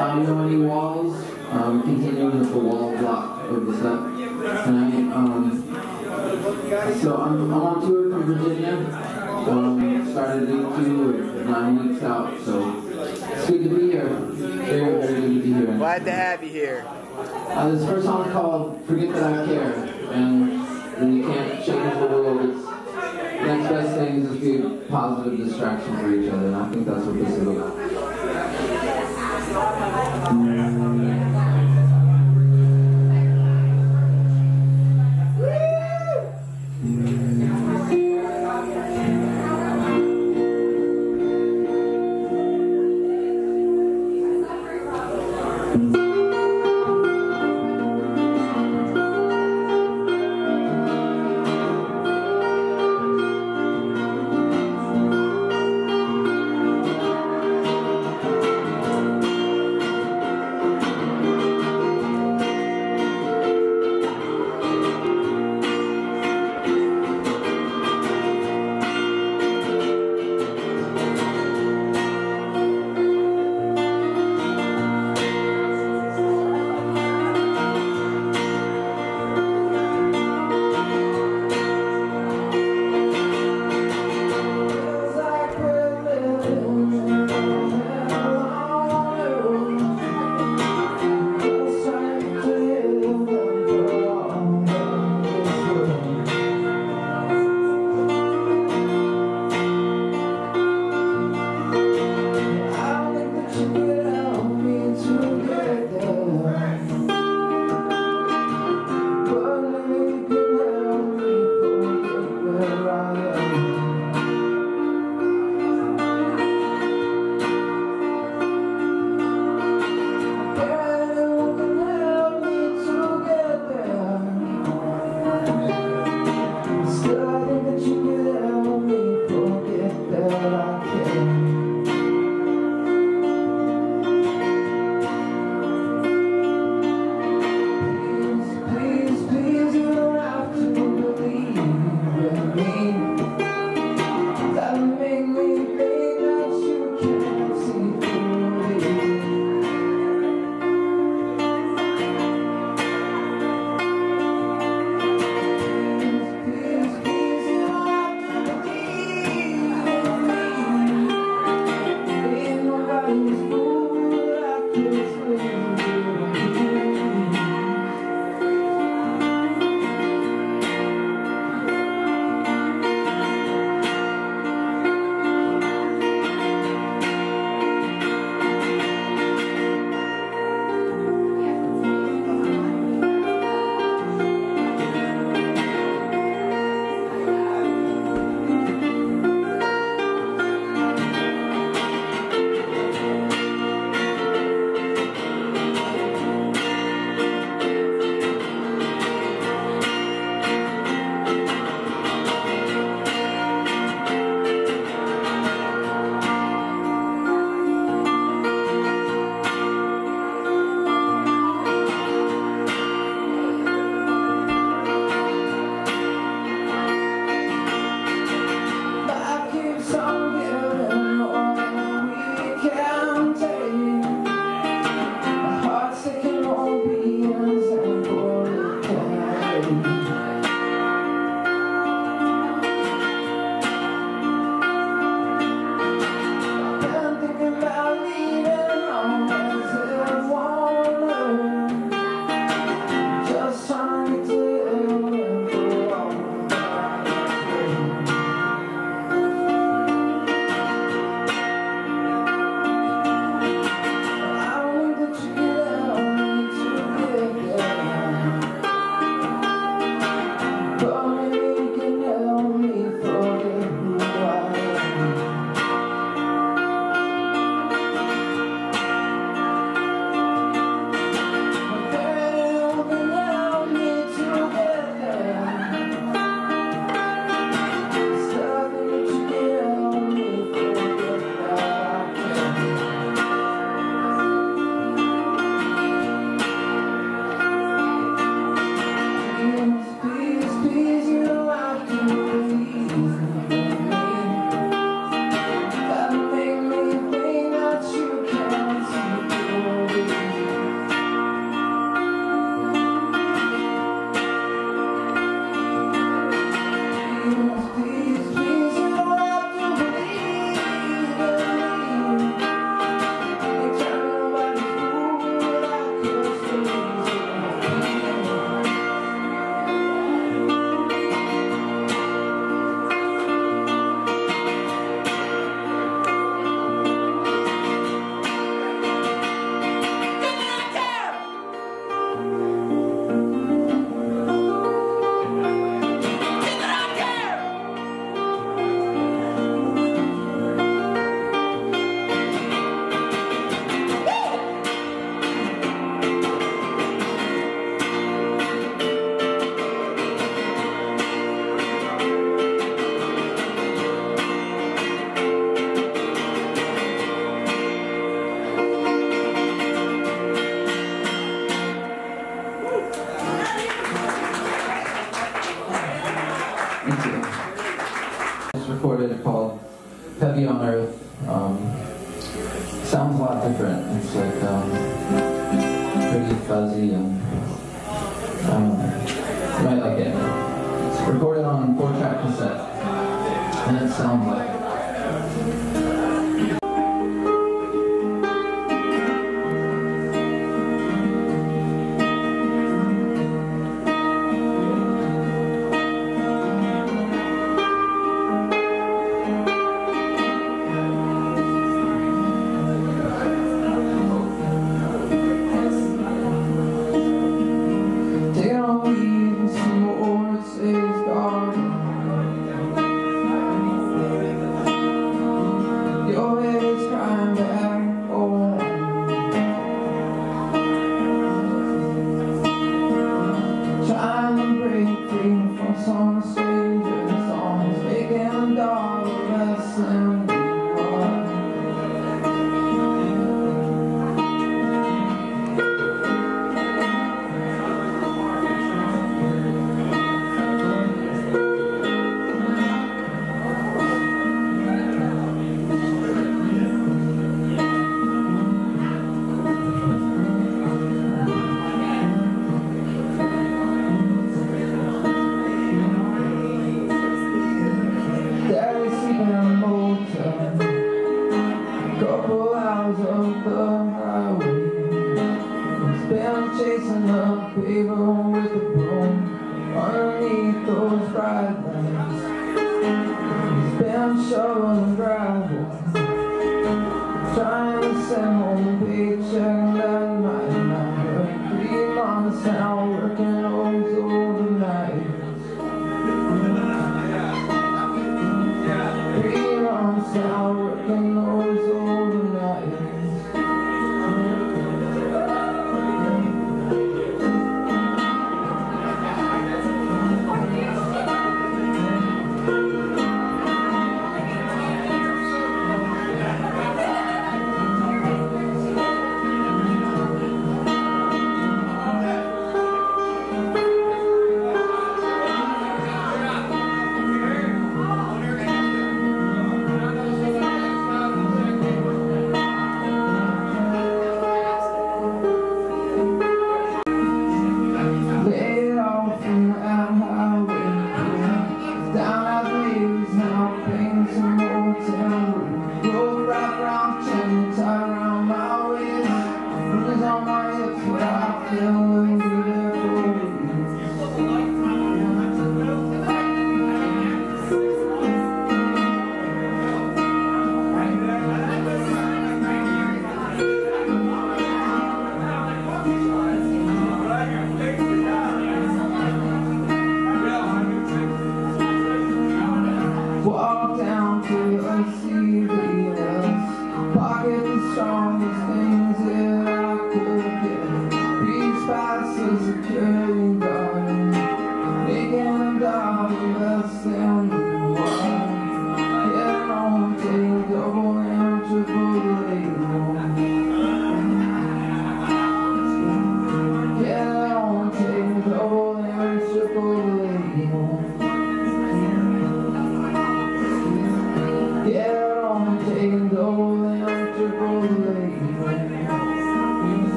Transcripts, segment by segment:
Um, No Any Walls? Um, continuing with the wall block of the set tonight. Um, so I'm, I'm on tour from Virginia. Um, started week two, nine weeks out. So it's good to be here. Very, very good to be here. Glad to have you here. Uh, this first song is called "Forget That I Care," and you can't change the world. It's, next best thing is just be a positive distraction for each other, and I think that's what this is about. Obrigado.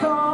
call.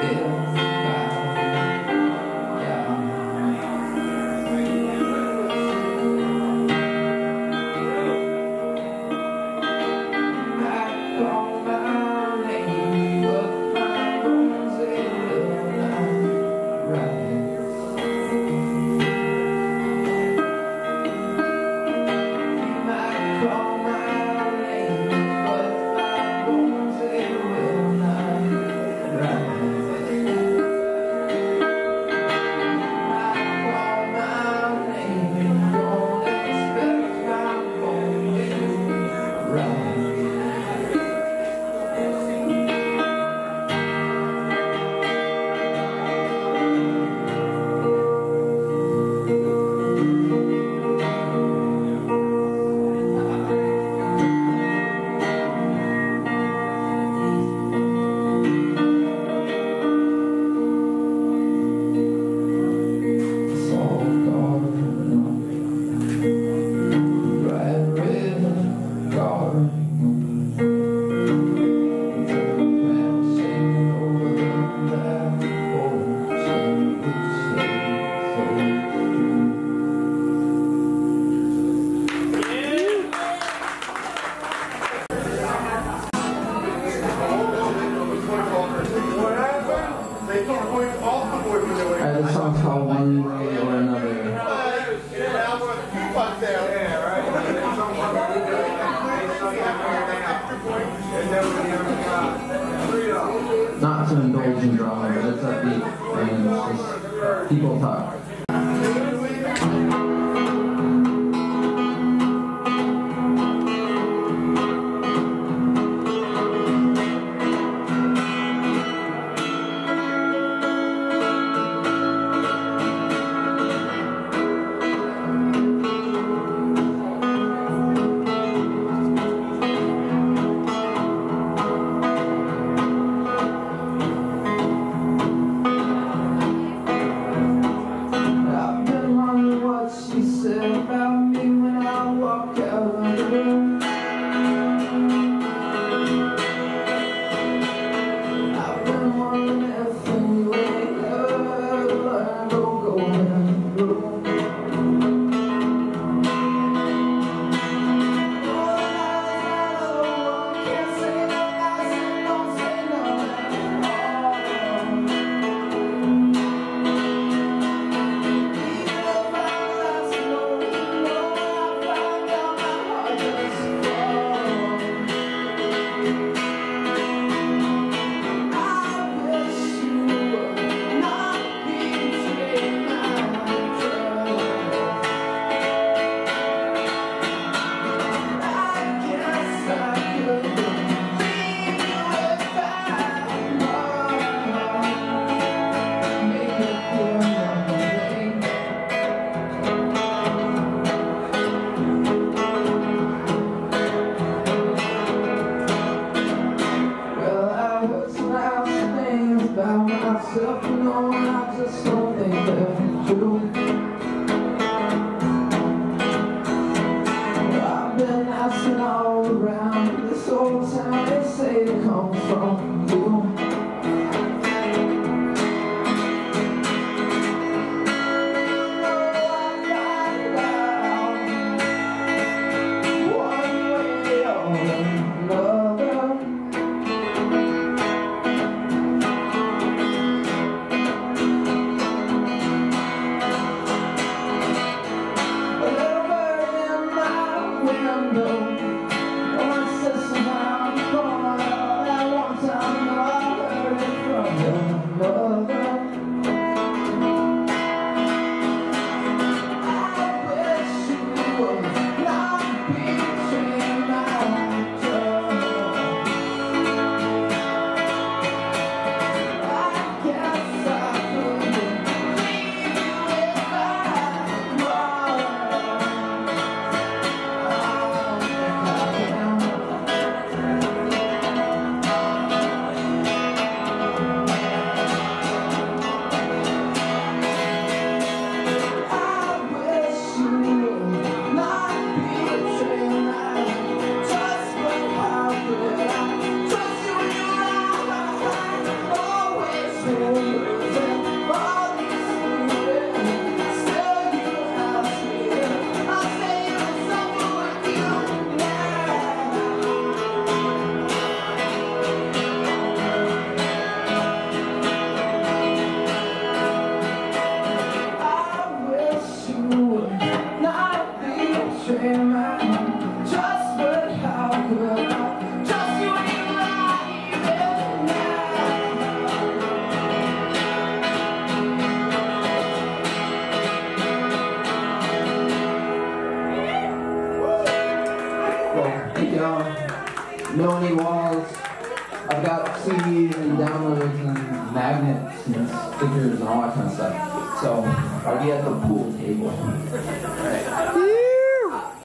Call Not to indulge in drama, but it's upbeat and it's just people talk.